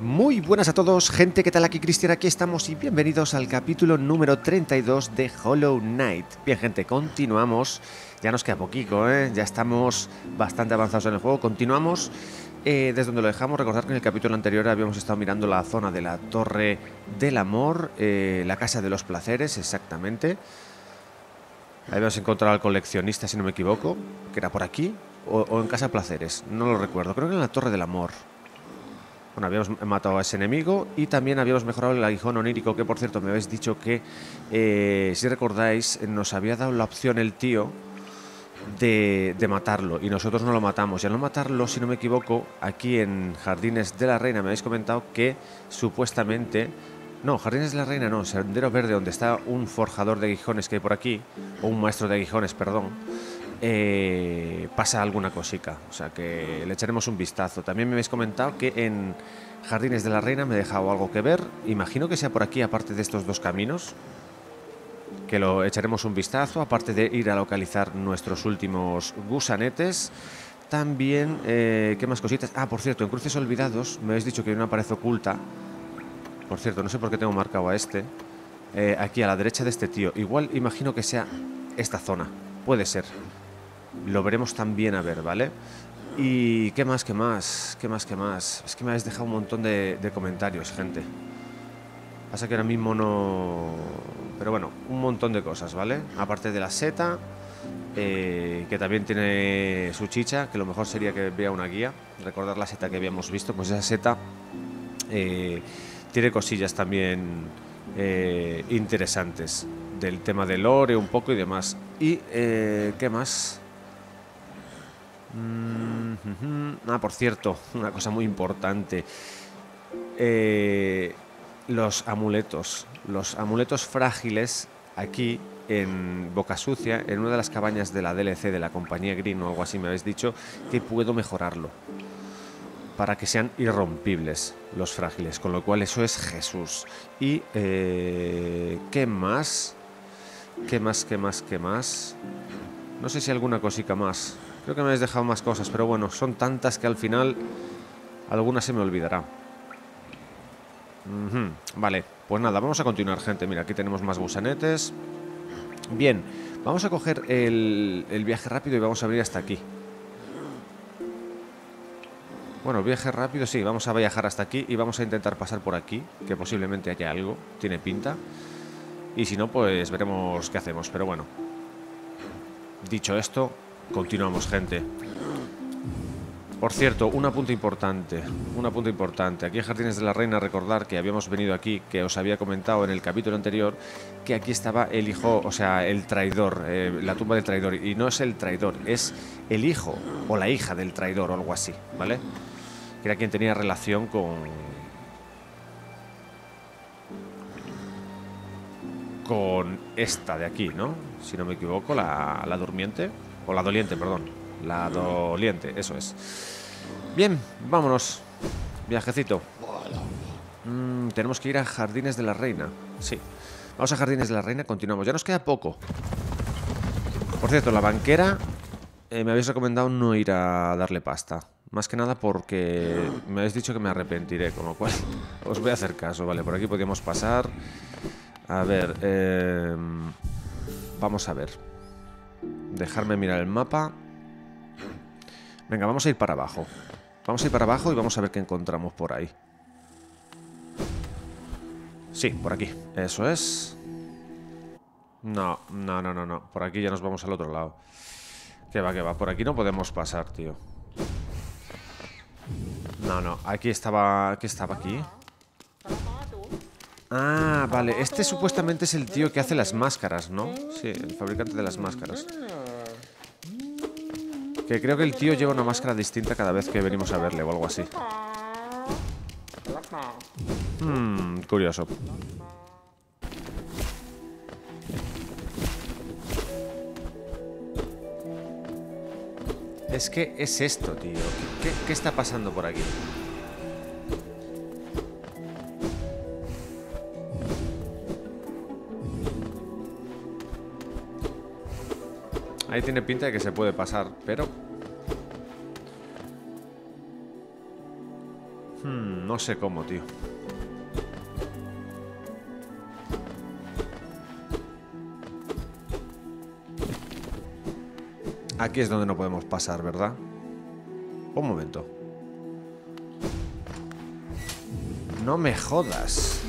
Muy buenas a todos, gente, ¿qué tal? Aquí Cristian, aquí estamos y bienvenidos al capítulo número 32 de Hollow Knight. Bien, gente, continuamos. Ya nos queda poquito, ¿eh? Ya estamos bastante avanzados en el juego. Continuamos eh, desde donde lo dejamos. Recordar que en el capítulo anterior habíamos estado mirando la zona de la Torre del Amor, eh, la Casa de los Placeres, exactamente. Habíamos encontrado al coleccionista, si no me equivoco, que era por aquí, o, o en Casa Placeres, no lo recuerdo. Creo que en la Torre del Amor. Bueno, habíamos matado a ese enemigo y también habíamos mejorado el aguijón onírico, que por cierto me habéis dicho que, eh, si recordáis, nos había dado la opción el tío de, de matarlo y nosotros no lo matamos. Y al no matarlo, si no me equivoco, aquí en Jardines de la Reina me habéis comentado que supuestamente... No, Jardines de la Reina no, Sendero Verde, donde está un forjador de aguijones que hay por aquí, o un maestro de aguijones, perdón, eh, pasa alguna cosica. O sea que le echaremos un vistazo. También me habéis comentado que en Jardines de la Reina me he dejado algo que ver. Imagino que sea por aquí, aparte de estos dos caminos. Que lo echaremos un vistazo, aparte de ir a localizar nuestros últimos gusanetes. También, eh, ¿qué más cositas? Ah, por cierto, en Cruces Olvidados me habéis dicho que hay una pared oculta. Por cierto, no sé por qué tengo marcado a este. Eh, aquí a la derecha de este tío. Igual imagino que sea esta zona. Puede ser. Lo veremos también a ver, ¿vale? Y qué más, qué más, qué más, qué más. Es que me habéis dejado un montón de, comentarios, gente. Pasa que ahora mismo no... Pero bueno, un montón de cosas, ¿vale? Aparte de la seta, eh, que también tiene su chicha, que lo mejor sería que vea una guía. Recordar la seta que habíamos visto, pues esa seta eh, tiene cosillas también eh, interesantes del tema del lore un poco y demás. ¿Y qué más? Mm. Ah, por cierto, una cosa muy importante. Eh, los amuletos. Los amuletos frágiles aquí en Boca Sucia, en una de las cabañas de la DLC de la compañía Green o algo así me habéis dicho, que puedo mejorarlo. Para que sean irrompibles los frágiles. Con lo cual eso es Jesús. Y... eh, ¿Qué más? ¿Qué más, qué más, qué más? No sé si alguna cosica más. Creo que me habéis dejado más cosas, pero bueno, son tantas que al final alguna se me olvidará. Vale, pues nada, vamos a continuar, gente. Mira, aquí tenemos más gusanetes. Bien, vamos a coger el, el viaje rápido y vamos a venir hasta aquí. Bueno, viaje rápido, sí, vamos a viajar hasta aquí y vamos a intentar pasar por aquí, que posiblemente haya algo, tiene pinta. Y si no, pues veremos qué hacemos, pero bueno. Dicho esto, continuamos, gente. Por cierto, un apunte importante, un apunte importante. Aquí en Jardines de la Reina recordar que habíamos venido aquí, que os había comentado en el capítulo anterior, que aquí estaba el hijo, o sea, el traidor, eh, la tumba del traidor. Y no es el traidor, es el hijo o la hija del traidor o algo así, ¿vale? Que era quien tenía relación con... Con esta de aquí, ¿no? Si no me equivoco, la, la durmiente. O la doliente, perdón. La doliente, eso es. Bien, vámonos. Viajecito. Mm, tenemos que ir a Jardines de la Reina. Sí. Vamos a Jardines de la Reina, continuamos. Ya nos queda poco. Por cierto, la banquera eh, me habéis recomendado no ir a darle pasta. Más que nada porque me habéis dicho que me arrepentiré, con lo cual os voy a hacer caso. Vale, por aquí podríamos pasar. A ver, eh, vamos a ver. Dejarme mirar el mapa. Venga, vamos a ir para abajo. Vamos a ir para abajo y vamos a ver qué encontramos por ahí. Sí, por aquí. Eso es. No, no, no, no, no. Por aquí ya nos vamos al otro lado. Que va, que va. Por aquí no podemos pasar, tío. No, no. Aquí estaba... ¿Qué estaba aquí? Ah, vale. Este supuestamente es el tío que hace las máscaras, ¿no? Sí, el fabricante de las máscaras. Que creo que el tío lleva una máscara distinta cada vez que venimos a verle o algo así. Hmm, curioso. Es que es esto, tío. ¿Qué, qué está pasando por aquí? Ahí tiene pinta de que se puede pasar, pero... Hmm, no sé cómo, tío. Aquí es donde no podemos pasar, ¿verdad? Un momento. No me jodas.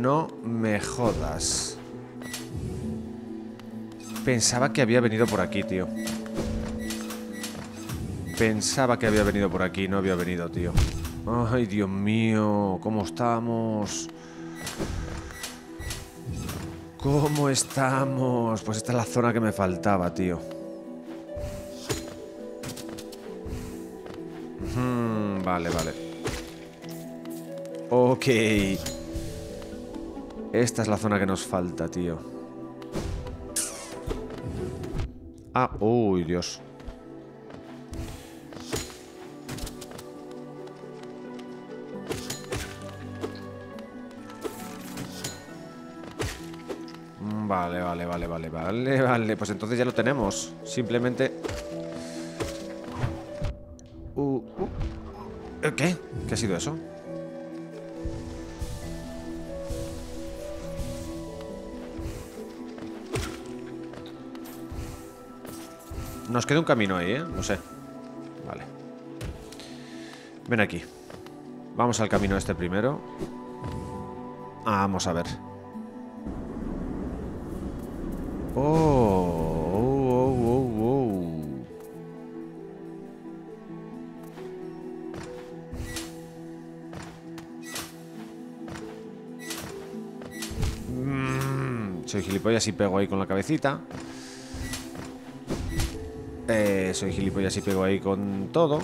No me jodas. Pensaba que había venido por aquí, tío. Pensaba que había venido por aquí, no había venido, tío. Ay, Dios mío, ¿cómo estamos? ¿Cómo estamos? Pues esta es la zona que me faltaba, tío. Hmm, vale, vale. Ok. Esta es la zona que nos falta, tío. Ah, uy, Dios. Vale, vale, vale, vale, vale, vale. Pues entonces ya lo tenemos. Simplemente... Uh, uh. ¿Qué? ¿Qué ha sido eso? Nos queda un camino ahí, ¿eh? No sé. Vale. Ven aquí. Vamos al camino este primero. Vamos a ver. Oh, oh, oh, oh, mm, soy gilipollas y pego ahí con la cabecita. Eh, soy gilipollas y pego ahí con todo.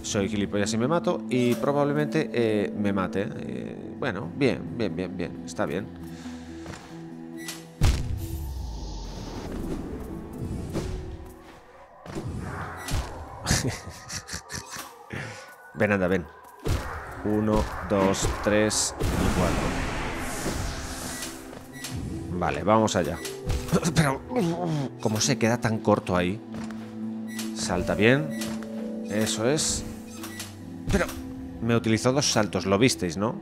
Soy gilipollas y me mato. Y probablemente eh, me mate. Eh, bueno, bien, bien, bien, bien. Está bien. ven, anda, ven. Uno, dos, tres y cuatro. Vale, vamos allá. Pero, como se queda tan corto ahí? Salta bien. Eso es. Pero, me utilizó dos saltos, lo visteis, ¿no?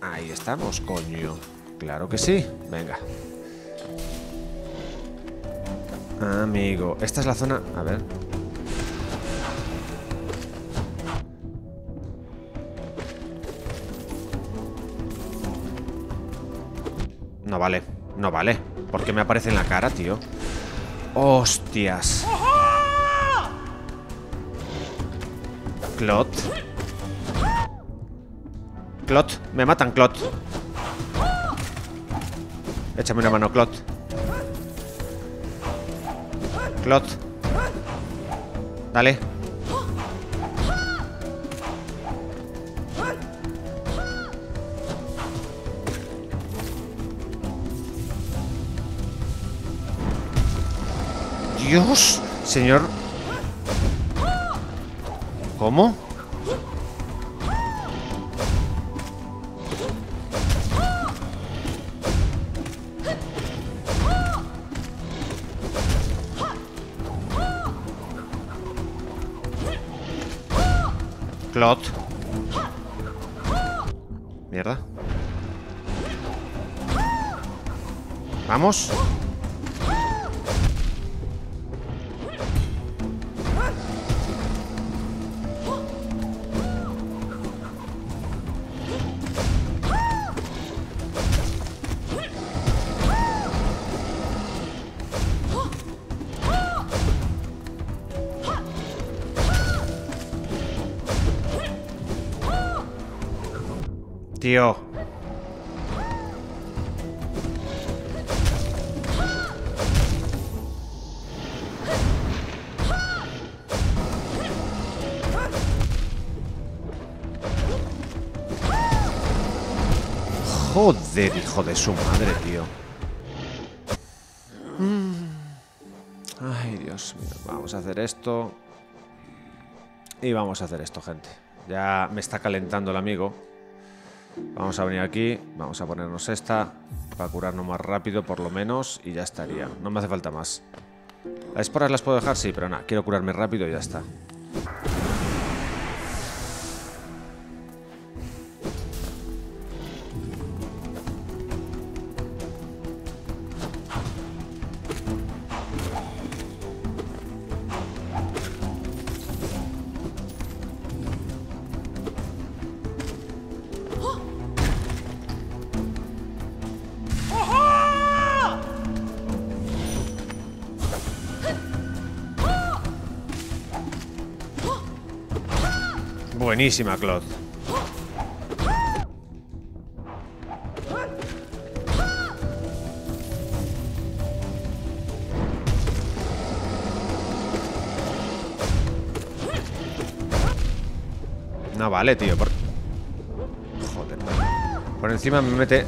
Ahí estamos, coño. Claro que sí. Venga. Amigo, esta es la zona... A ver. No vale, no vale. ¿Por qué me aparece en la cara, tío? ¡Hostias! Clot. Clot, me matan, Clot. Échame una mano, Clot. Clot. Dale. Dios, señor. ¿Cómo? Clot. Mierda. Vamos. Tío. Joder, hijo de su madre, tío. Mm. Ay, Dios mío. Vamos a hacer esto. Y vamos a hacer esto, gente. Ya me está calentando el amigo. Vamos a venir aquí, vamos a ponernos esta para curarnos más rápido por lo menos y ya estaría. No me hace falta más. Las esporas las puedo dejar, sí, pero nada, quiero curarme rápido y ya está. Buenísima, Claude. No vale, tío. Por... Joder. Por encima me mete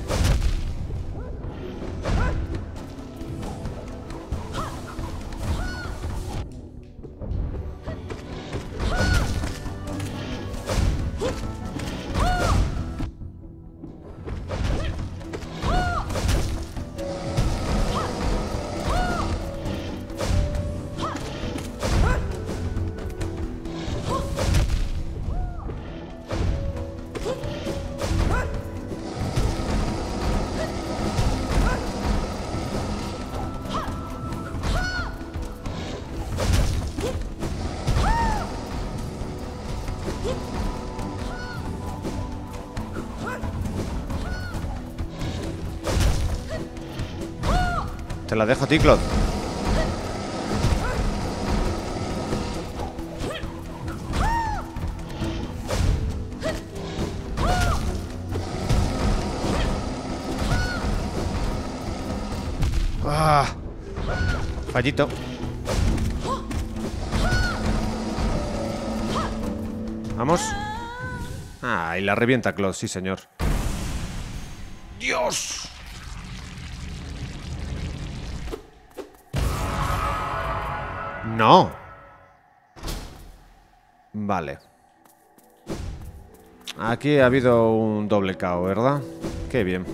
a ti. Ah, fallito. Vamos. Ah, y la revienta Claude, sí, señor. Vale. Aquí ha habido un doble KO, ¿verdad? Qué bien.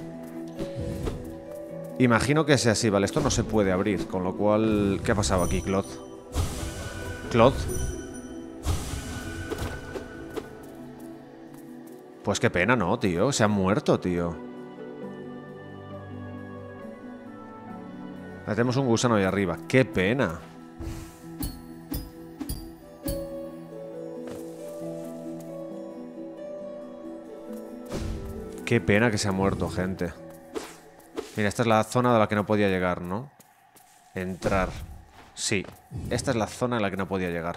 Imagino que sea así, vale. Esto no se puede abrir, con lo cual... ¿Qué ha pasado aquí, Claude? ¿Claude? Pues qué pena, ¿no, tío? Se ha muerto, tío. tenemos un gusano ahí arriba. ¡Qué pena! Qué pena que se ha muerto, gente. Mira, esta es la zona de la que no podía llegar, ¿no? Entrar. Sí, esta es la zona en la que no podía llegar.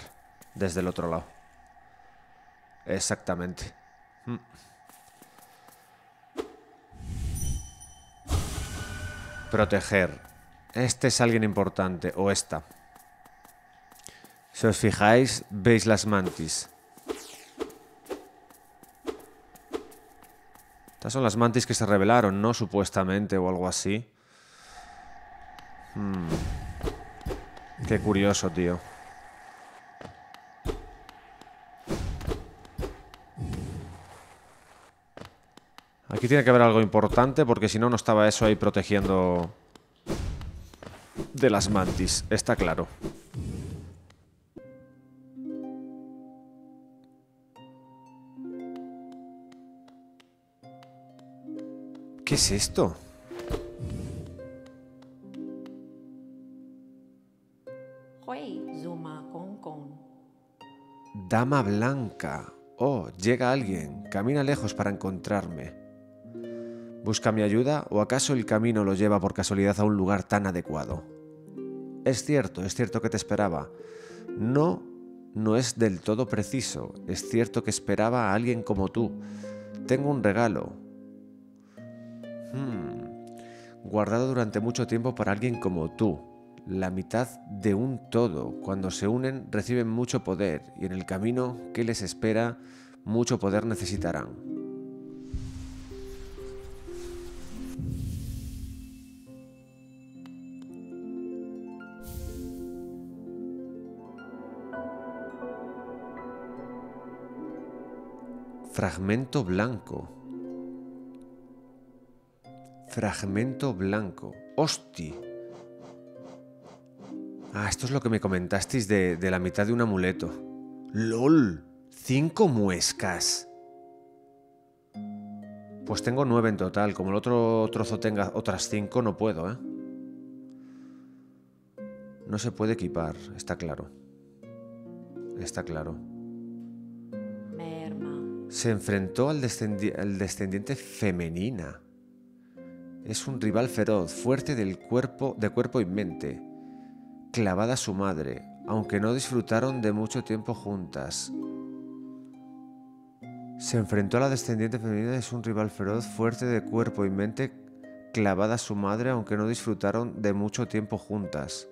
Desde el otro lado. Exactamente. Mm. Proteger. Este es alguien importante. O esta. Si os fijáis, veis las mantis. Estas son las mantis que se revelaron, ¿no? Supuestamente o algo así. Hmm. Qué curioso, tío. Aquí tiene que haber algo importante porque si no, no estaba eso ahí protegiendo de las mantis. Está claro. ¿Qué es esto? Dama blanca. Oh, llega alguien. Camina lejos para encontrarme. ¿Busca mi ayuda o acaso el camino lo lleva por casualidad a un lugar tan adecuado? Es cierto, es cierto que te esperaba. No, no es del todo preciso. Es cierto que esperaba a alguien como tú. Tengo un regalo, Hmm. Guardado durante mucho tiempo para alguien como tú. La mitad de un todo. Cuando se unen reciben mucho poder y en el camino que les espera mucho poder necesitarán. Fragmento blanco. Fragmento blanco. ¡Hosti! Ah, esto es lo que me comentasteis de, de la mitad de un amuleto. ¡Lol! ¡Cinco muescas! Pues tengo nueve en total. Como el otro trozo tenga otras cinco, no puedo, ¿eh? No se puede equipar, está claro. Está claro. Se enfrentó al, descendiente femenina. Es un rival feroz, fuerte de cuerpo y mente. Clavada a su madre, aunque no disfrutaron de mucho tiempo juntas. Se enfrentó a la descendiente femenina, es un rival feroz, fuerte de cuerpo y mente, clavada a su madre, aunque no disfrutaron de mucho tiempo juntas.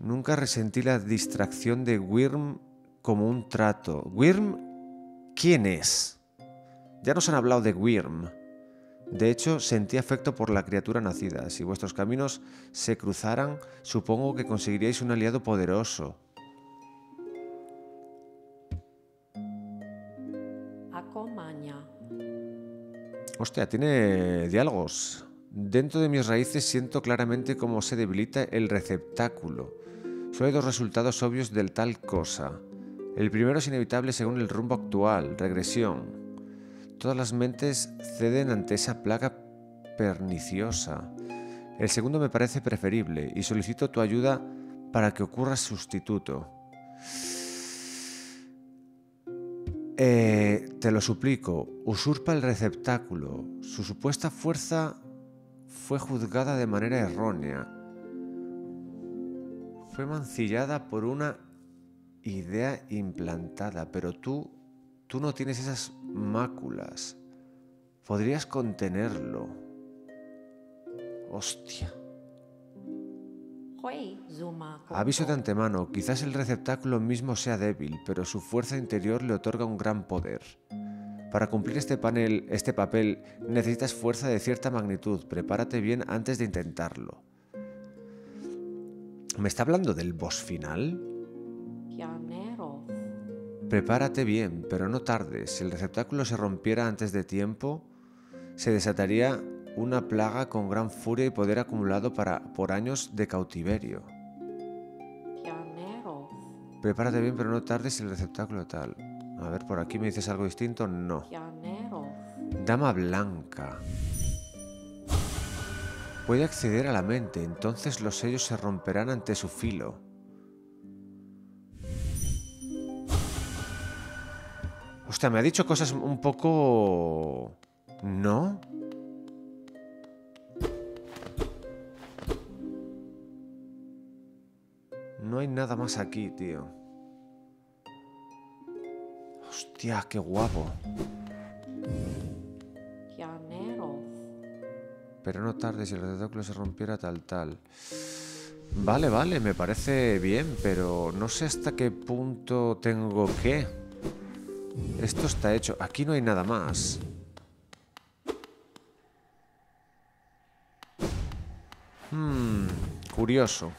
Nunca resentí la distracción de Wyrm como un trato. ¿Wyrm quién es? Ya nos han hablado de Wyrm. De hecho, sentí afecto por la criatura nacida. Si vuestros caminos se cruzaran, supongo que conseguiríais un aliado poderoso. Hostia, tiene diálogos. Dentro de mis raíces siento claramente cómo se debilita el receptáculo. Solo hay dos resultados obvios del tal cosa. El primero es inevitable según el rumbo actual, regresión. Todas las mentes ceden ante esa plaga perniciosa. El segundo me parece preferible y solicito tu ayuda para que ocurra sustituto. Eh, te lo suplico, usurpa el receptáculo. Su supuesta fuerza fue juzgada de manera errónea. Fue mancillada por una idea implantada, pero tú, tú no tienes esas máculas. Podrías contenerlo. Hostia. Aviso de antemano, quizás el receptáculo mismo sea débil, pero su fuerza interior le otorga un gran poder. Para cumplir este, panel, este papel necesitas fuerza de cierta magnitud, prepárate bien antes de intentarlo. ¿Me está hablando del boss final? Prepárate bien, pero no tardes. Si el receptáculo se rompiera antes de tiempo, se desataría una plaga con gran furia y poder acumulado para, por años de cautiverio. Prepárate bien, pero no tardes el receptáculo tal. A ver, por aquí me dices algo distinto. No. Dama blanca. Puede acceder a la mente, entonces los sellos se romperán ante su filo. Hostia, me ha dicho cosas un poco... ¿No? No hay nada más aquí, tío. Hostia, qué guapo. Pero no tarde si el receptáculo se rompiera tal tal. Vale, vale, me parece bien, pero no sé hasta qué punto tengo que. Esto está hecho. Aquí no hay nada más. Hmm, curioso.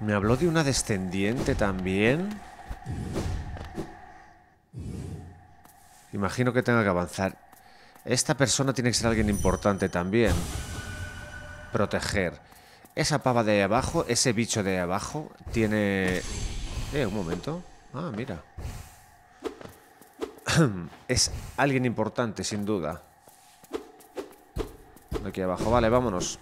Me habló de una descendiente también. Imagino que tenga que avanzar. Esta persona tiene que ser alguien importante también. Proteger. Esa pava de ahí abajo, ese bicho de ahí abajo, tiene... Eh, un momento. Ah, mira. es alguien importante, sin duda. Aquí abajo. Vale, vámonos.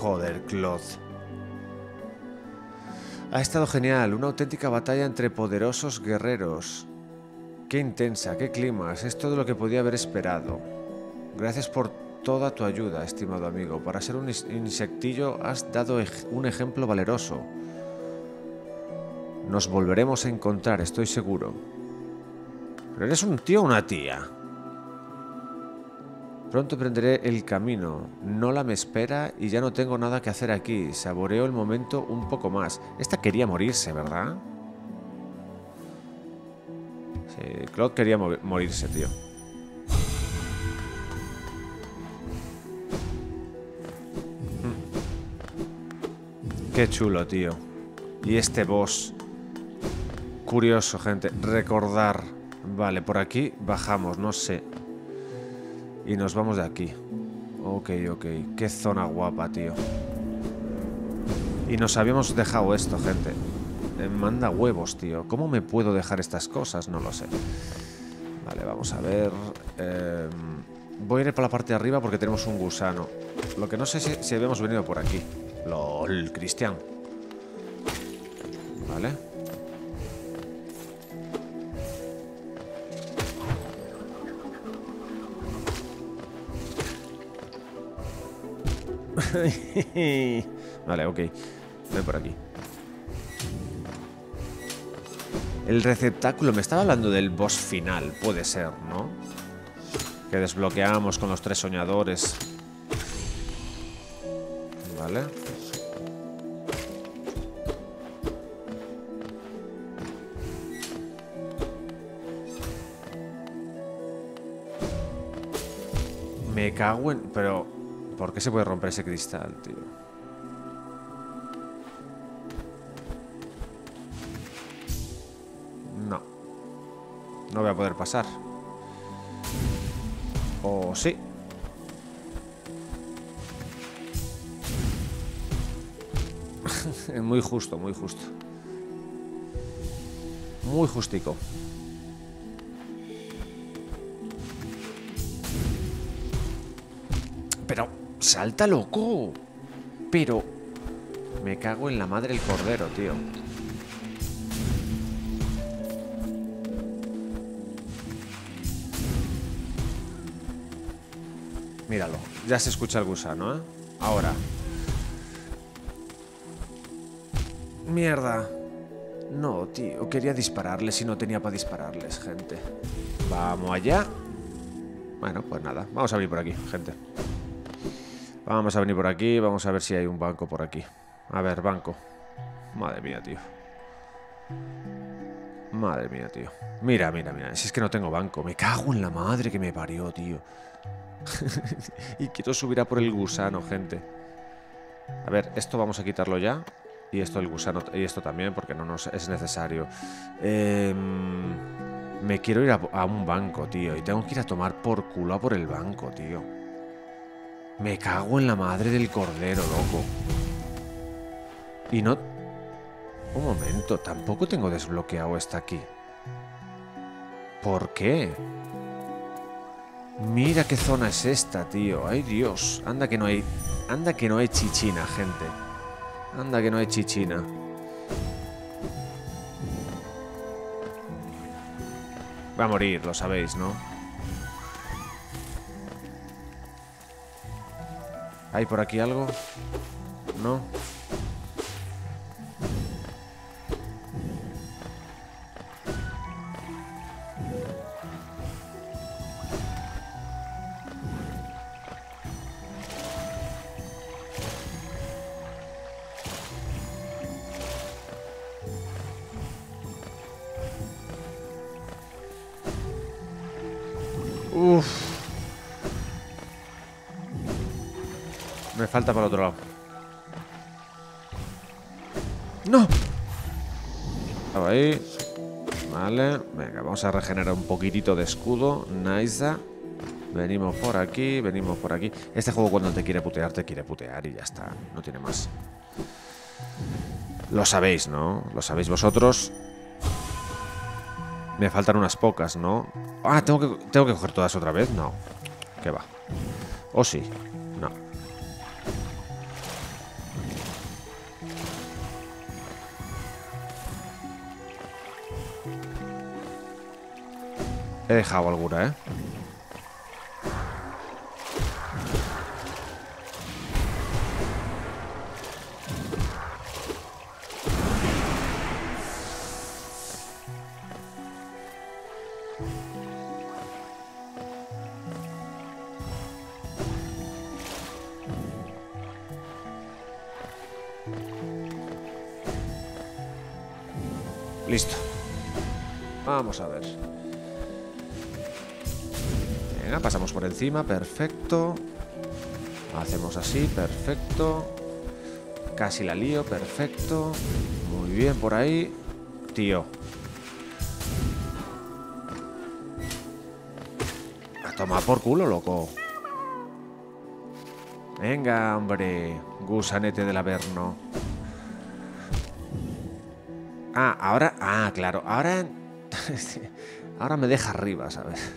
Joder, Cloth. Ha estado genial, una auténtica batalla entre poderosos guerreros. Qué intensa, qué climas, es todo lo que podía haber esperado. Gracias por toda tu ayuda, estimado amigo. Para ser un insectillo has dado un ejemplo valeroso. Nos volveremos a encontrar, estoy seguro. Pero eres un tío o una tía. Pronto prenderé el camino, Nola me espera y ya no tengo nada que hacer aquí, saboreo el momento un poco más. Esta quería morirse, ¿verdad? Sí, Claude quería morirse, tío. Mm. Qué chulo, tío. Y este boss. Curioso, gente. Recordar. Vale, por aquí bajamos, no sé. Y nos vamos de aquí. Ok, ok. Qué zona guapa, tío. Y nos habíamos dejado esto, gente. Eh, manda huevos, tío. ¿Cómo me puedo dejar estas cosas? No lo sé. Vale, vamos a ver. Em, voy a ir por la parte de arriba porque tenemos un gusano. Lo que no sé si, si habíamos venido por aquí. LOL, Cristian. Vale. vale, ok. Ven por aquí. El receptáculo, me estaba hablando del boss final, puede ser, ¿no? Que desbloqueamos con los tres soñadores. Vale. Me cago en... Pero... ¿Por qué se puede romper ese cristal, tío? No. No voy a poder pasar. ¿O sí? muy justo, muy justo. Muy justico. Salta loco. Pero, me cago en la madre el cordero, tío. Míralo, ya se escucha el gusano, ¿eh? Ahora. Mierda. No, tío, quería dispararles y no tenía para dispararles, gente. Vamos allá. Bueno, pues nada, vamos a venir por aquí, gente. Vamos a venir por aquí, vamos a ver si hay un banco por aquí. A ver, banco. Madre mía, tío. Madre mía, tío. Mira, mira, mira. Si es que no tengo banco. Me cago en la madre que me parió, tío. y quiero subir a por el gusano, gente. A ver, esto vamos a quitarlo ya. Y esto el gusano y esto también, porque no es necesario. Em, me quiero ir a, a, un banco, tío. Y tengo que ir a tomar por culo a por el banco, tío. Me cago en la madre del cordero, loco. Y no... Un momento, tampoco tengo desbloqueado esta aquí. ¿Por qué? Mira qué zona es esta, tío. Ay, Dios. Anda que no hay... Anda que no hay chichina, gente. Anda que no hay chichina. Va a morir, lo sabéis, ¿no? ¿Hay por aquí algo? ¿No? Me falta para el otro lado. ¡No! Estaba ahí. Vale. Venga, vamos a regenerar un poquitito de escudo. Nice. Venimos por aquí, venimos por aquí. Este juego cuando te quiere putear, te quiere putear y ya está. No tiene más. Lo sabéis, ¿no? Lo sabéis vosotros. Me faltan unas pocas, ¿no? Ah, ¿tengo que, ¿tengo que coger todas otra vez? No. ¿Qué va? ¿O sí? He dejado alguna, ¿eh? Pasamos por encima, perfecto. Hacemos así, perfecto. Casi la lío, perfecto. Muy bien por ahí. Tío. A tomar por culo, loco. Venga, hombre. Gusanete del Averno. Ah, ahora... Ah, claro. Ahora... ahora me deja arriba, ¿sabes?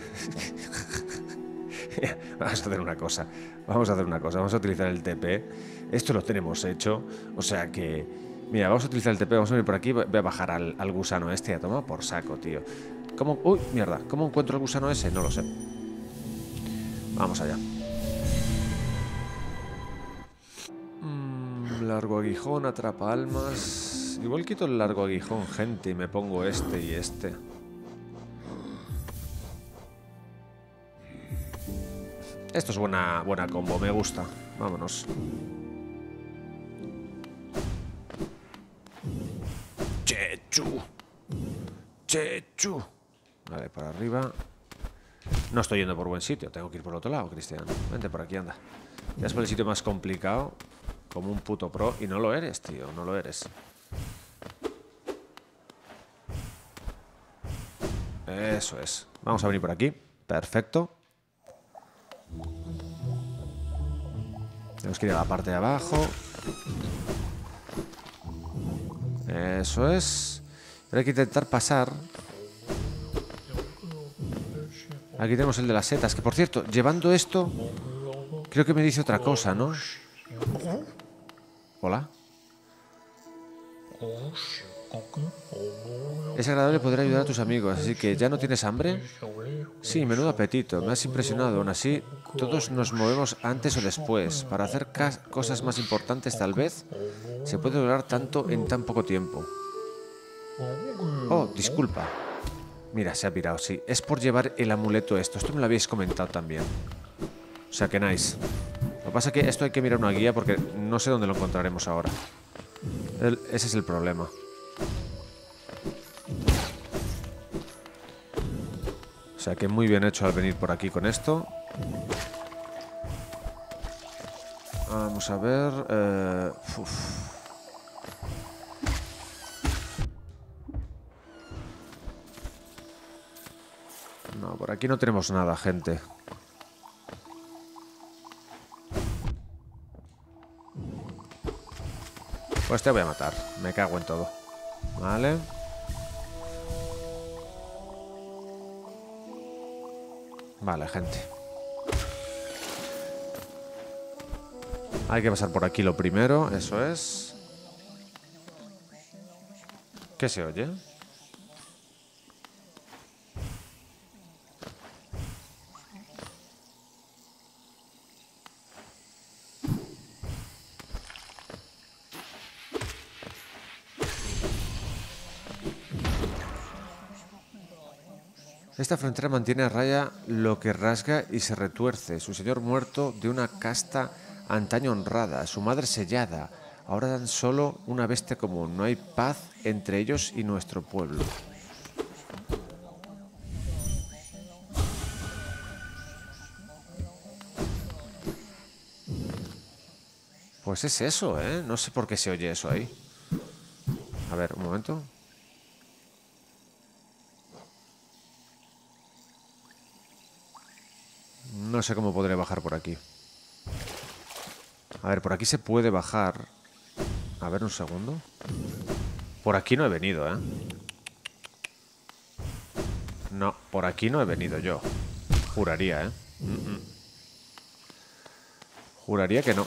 Vamos a hacer una cosa. Vamos a hacer una cosa. Vamos a utilizar el TP. Esto lo tenemos hecho. O sea que... Mira, vamos a utilizar el TP. Vamos a venir por aquí. Voy a bajar al, gusano este. A tomar por saco, tío. ¿Cómo...? Uy, mierda. ¿Cómo encuentro el gusano ese? No lo sé. Vamos allá. Mm, largo aguijón, atrapa almas. Igual quito el largo aguijón, gente, y me pongo este y este. Esto es buena, buena combo, me gusta. Vámonos. Chechu. Chechu. Vale, para arriba. No estoy yendo por buen sitio, tengo que ir por otro lado, Cristian. Vente por aquí, anda. Ya es por el sitio más complicado, como un puto pro, y no lo eres, tío, no lo eres. Eso es. Vamos a venir por aquí. Perfecto. Tenemos que ir a la parte de abajo. Eso es. Pero hay que intentar pasar Aquí tenemos el de las setas, que por cierto, llevando esto, creo que me dice otra cosa, ¿no? Hola. Es agradable poder ayudar a tus amigos, así que ¿ya no tienes hambre? Sí, menudo apetito, me has impresionado. Aún así, todos nos movemos antes o después. Para hacer cosas más importantes, tal vez, se puede lograr tanto en tan poco tiempo. Oh, disculpa. Mira, se ha pirado, sí. Es por llevar el amuleto esto. Esto me lo habéis comentado también. O sea que nice. Lo que pasa es que esto hay que mirar una guía porque no sé dónde lo encontraremos ahora. ese es el problema. Sea que muy bien hecho al venir por aquí con esto. Vamos a ver... Eh, por aquí no tenemos nada, gente. Pues te voy a matar. Me cago en todo. Vale. Vale, gente. Hay que pasar por aquí lo primero, eso es. ¿Qué se oye? Esta frontera mantiene a raya lo que rasga y se retuerce. Su señor muerto de una casta antaño honrada, su madre sellada. Ahora dan solo una bestia común. No hay paz entre ellos y nuestro pueblo. Pues es eso, ¿eh? No sé por qué se oye eso ahí. A ver, un momento. No sé cómo podré bajar por aquí. A ver, por aquí se puede bajar. A ver, un segundo. Por aquí no he venido, ¿eh? No, por aquí no he venido yo. Juraría, ¿eh? Juraría que no.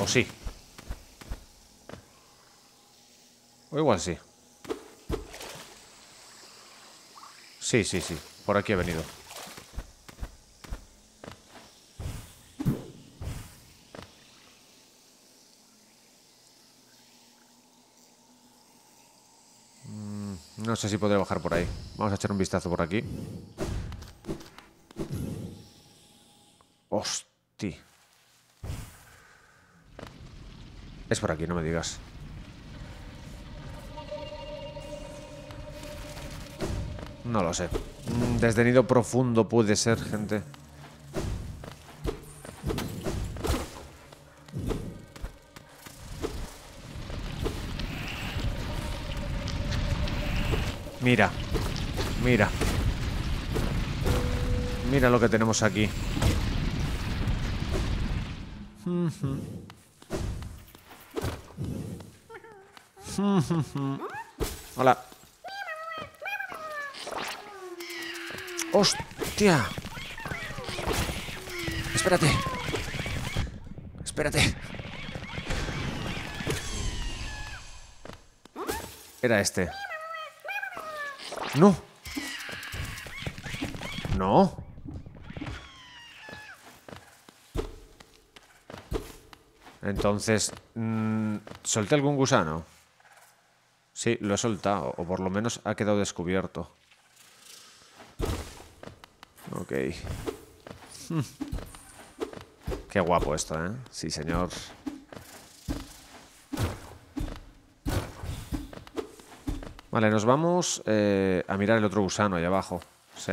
O sí. O igual sí. Sí, sí, sí. Por aquí he venido. Mm, no sé si podré bajar por ahí. Vamos a echar un vistazo por aquí. Hostia. Es por aquí, no me digas. No lo sé. Mm, desdenido profundo puede ser, gente. Mira. Mira. Mira lo que tenemos aquí. Hola. ¡Hostia! Espérate. Espérate. Era este. No. No. Entonces, mm, ¿solté algún gusano? Sí, lo he soltado, o por lo menos ha quedado descubierto. Ok. Hmm. Qué guapo esto, ¿eh? Sí, señor. Vale, nos vamos eh, a mirar el otro gusano ahí abajo. Sí.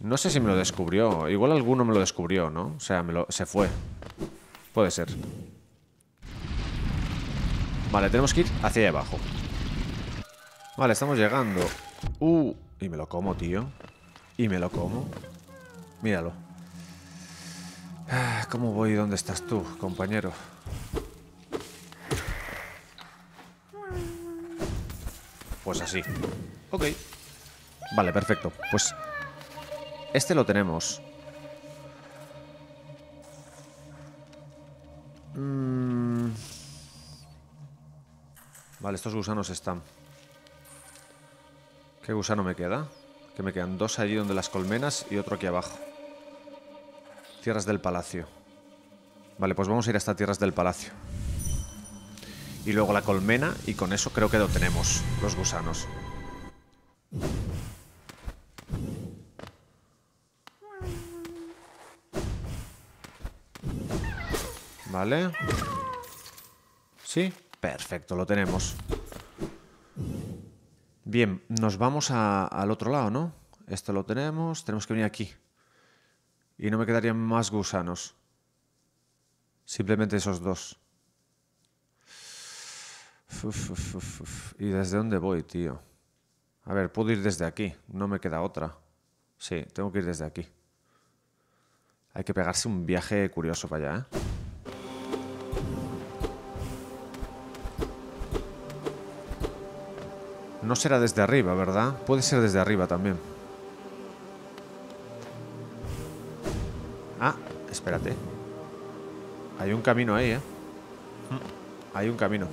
No sé si me lo descubrió. Igual alguno me lo descubrió, ¿no? O sea, me lo, se fue. Puede ser. Vale, tenemos que ir hacia allá abajo. Vale, estamos llegando. Uh, y me lo como, tío. Y me lo como. Míralo. Ah, ¿Cómo voy? ¿Dónde estás tú, compañero? Pues así. Ok. Vale, perfecto. Pues este lo tenemos. Mm. Vale, estos gusanos están. ¿Qué gusano me queda? Que me quedan dos allí donde las colmenas y otro aquí abajo. Tierras del palacio. Vale, pues vamos a ir hasta tierras del palacio. Y luego la colmena y con eso creo que lo tenemos, los gusanos. Vale. ¿Sí? Perfecto, lo tenemos. Bien, nos vamos al otro lado, ¿no? Esto lo tenemos, tenemos que venir aquí. Y no me quedarían más gusanos. Simplemente esos dos. ¿Y desde dónde voy, tío? A ver, puedo ir desde aquí. No me queda otra. Sí, tengo que ir desde aquí. Hay que pegarse un viaje curioso para allá, ¿eh? No será desde arriba, ¿verdad? Puede ser desde arriba también. Ah, espérate. Hay un camino ahí, ¿eh? Hay un camino.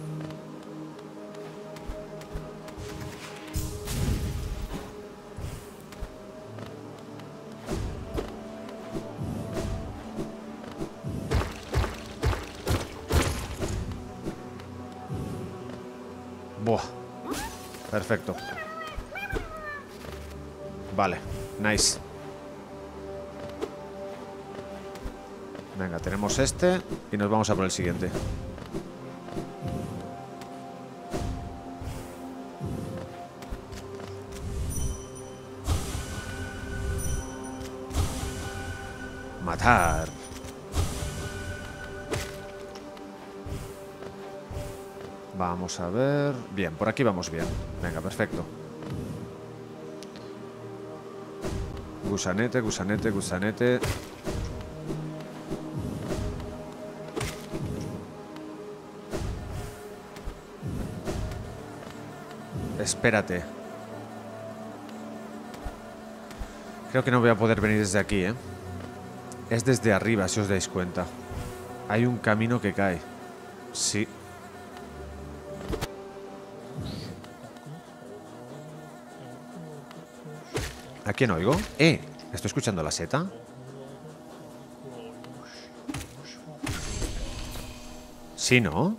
Nice. Venga, tenemos este y nos vamos a por el siguiente. Matar. Vamos a ver... Bien, por aquí vamos bien. Venga, perfecto. Gusanete, gusanete, gusanete. Espérate. Creo que no voy a poder venir desde aquí, ¿eh? Es desde arriba, si os dais cuenta. Hay un camino que cae. Sí. Quién oigo? ¡Eh! ¿Estoy escuchando la seta? Sí, ¿no?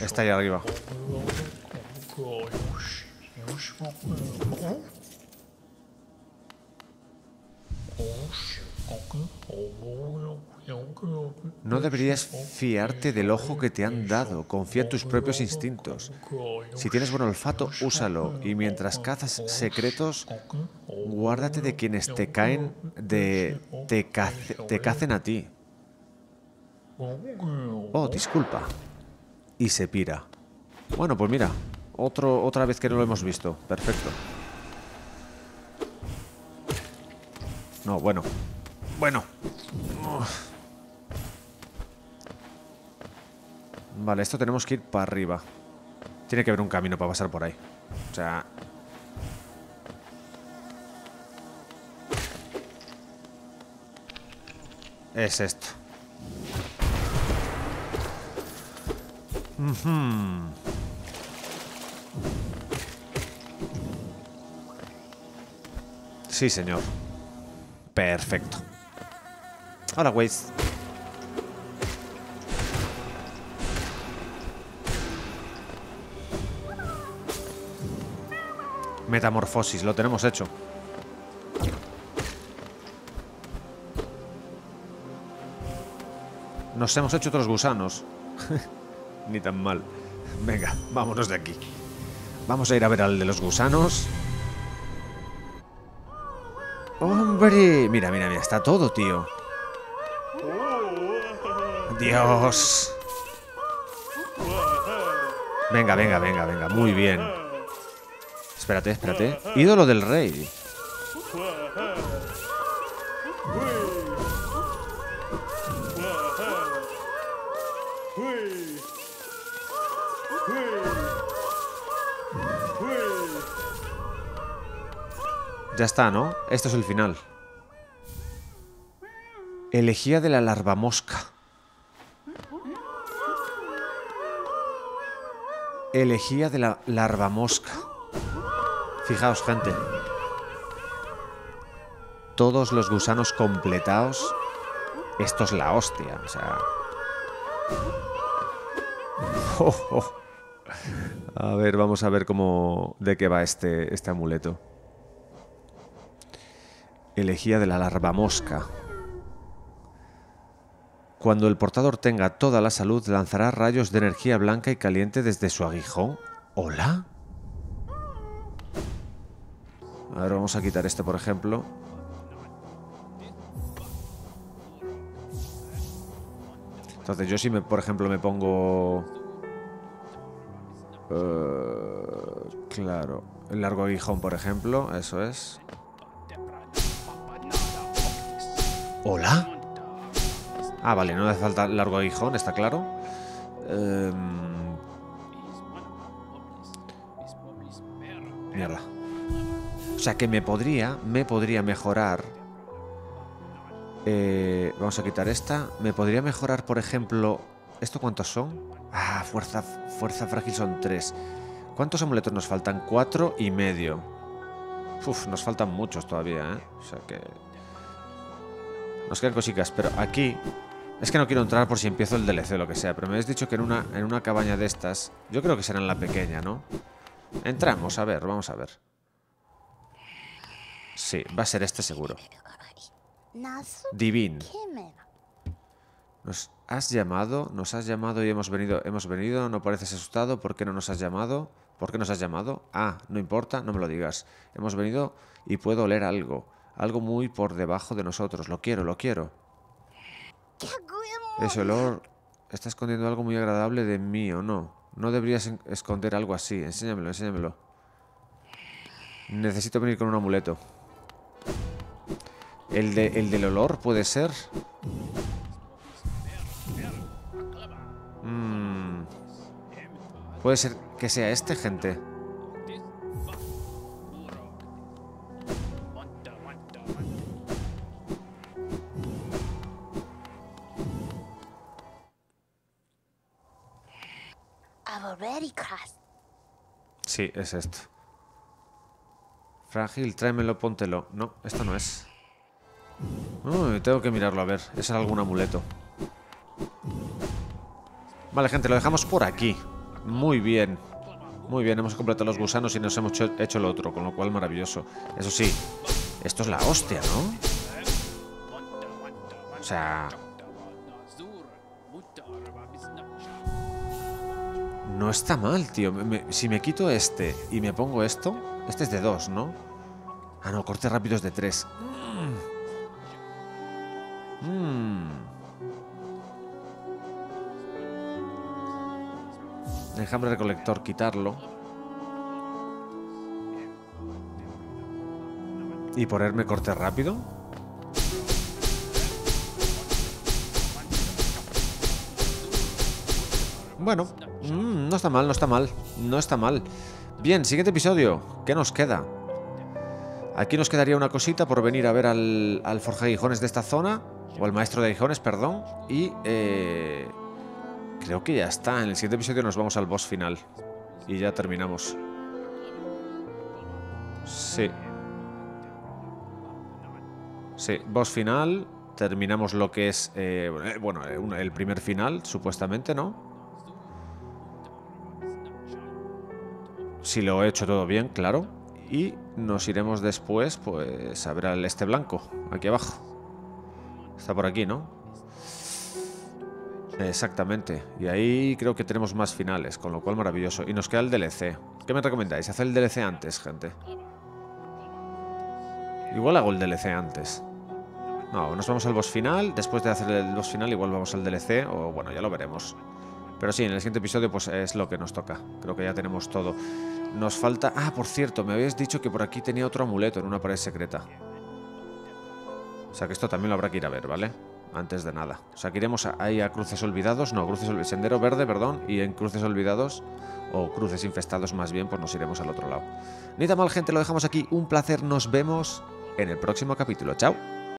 Está ahí arriba. Fiarte del ojo que te han dado. Confía en tus propios instintos. Si tienes buen olfato, úsalo. Y mientras cazas secretos, guárdate de quienes te caen, de te, te cacen a ti. Oh, disculpa. Y se pira. Bueno, pues mira, otro, otra vez que no lo hemos visto. Perfecto. No, bueno. Bueno. Vale, esto tenemos que ir para arriba. Tiene que haber un camino para pasar por ahí. O sea... Es esto. Sí, señor. Perfecto. Hola, Waze. Metamorfosis, lo tenemos hecho. Nos hemos hecho otros gusanos. Ni tan mal. Venga, vámonos de aquí. Vamos a ir a ver al de los gusanos. ¡Hombre! Mira, mira, mira, está todo, tío. Dios. Venga, venga, venga, venga. Muy bien. Espérate, espérate. Ídolo del rey. Ya está, ¿no? Esto es el final. Elegía de la larva mosca. Elegía de la larva mosca. Fijaos, gente. Todos los gusanos completados. Esto es la hostia, o sea... A ver, vamos a ver cómo... de qué va este, este amuleto. Elegía de la larva mosca. Cuando el portador tenga toda la salud, lanzará rayos de energía blanca y caliente desde su aguijón. ¿Hola? A ver, vamos a quitar este, por ejemplo. Entonces yo si, me, por ejemplo, me pongo... Eh, claro, el largo aguijón, por ejemplo, eso es. ¿Hola? Ah, vale, no hace falta largo aguijón, está claro. Em, mierda. O sea que me podría, me podría mejorar. Eh, vamos a quitar esta. Me podría mejorar, por ejemplo. ¿Esto cuántos son? Ah, fuerza, fuerza frágil son tres. ¿Cuántos amuletos nos faltan? Cuatro y medio. Uf, nos faltan muchos todavía, ¿eh? O sea que... Nos quedan cositas, pero aquí... Es que no quiero entrar por si empiezo el DLC o lo que sea, pero me habéis dicho que en una, en una cabaña de estas... Yo creo que será en la pequeña, ¿no? Entramos, a ver, vamos a ver. Sí, va a ser este seguro. Divin. Nos has llamado, nos has llamado y hemos venido, hemos venido, no pareces asustado, ¿por qué no nos has llamado? ¿Por qué nos has llamado? Ah, no importa, no me lo digas. Hemos venido y puedo oler algo. Algo muy por debajo de nosotros. Lo quiero, lo quiero. Ese olor está escondiendo algo muy agradable de mí, ¿o no? No deberías esconder algo así. Enséñamelo, enséñamelo. Necesito venir con un amuleto. ¿El, de, el del olor puede ser? Mm. Puede ser que sea este, gente. Sí, es esto. Frágil, tráemelo, póntelo. No, esto no es. Uy, tengo que mirarlo a ver. Es algún amuleto. Vale, gente, lo dejamos por aquí. Muy bien. Muy bien, hemos completado los gusanos y nos hemos hecho, hecho el otro, con lo cual maravilloso. Eso sí, esto es la hostia, ¿no? O sea... No está mal, tío. si me quito este y me pongo esto... Este es de dos, ¿no? Ah, no, corte rápido es de tres. Enjambre recolector, quitarlo. ¿Y ponerme corte rápido? Bueno, mm, no está mal, no está mal, no está mal. Bien, siguiente episodio. ¿Qué nos queda? Aquí nos quedaría una cosita por venir a ver al, al Forja de esta zona. O al maestro de aguijones, perdón. Y eh, creo que ya está. En el siguiente episodio nos vamos al boss final. Y ya terminamos. Sí. Sí, boss final. Terminamos lo que es, eh, bueno, eh, el primer final, supuestamente, ¿no? Si lo he hecho todo bien, claro. Y nos iremos después, pues, a ver al este blanco, aquí abajo. Está por aquí, ¿no? Exactamente. Y ahí creo que tenemos más finales, con lo cual maravilloso. Y nos queda el DLC. ¿Qué me recomendáis? Hacer el DLC antes, gente. Igual hago el DLC antes. No, nos vamos al boss final. Después de hacer el boss final, igual vamos al DLC. O bueno, ya lo veremos. Pero sí, en el siguiente episodio pues es lo que nos toca. Creo que ya tenemos todo. Nos falta... Ah, por cierto, me habéis dicho que por aquí tenía otro amuleto en una pared secreta. O sea que esto también lo habrá que ir a ver, ¿vale? Antes de nada. O sea que iremos ahí a cruces olvidados. No, cruces. Sendero verde, perdón. Y en cruces olvidados, o cruces infestados más bien, pues nos iremos al otro lado. Ni tan mal, gente, lo dejamos aquí. Un placer. Nos vemos en el próximo capítulo. Chao.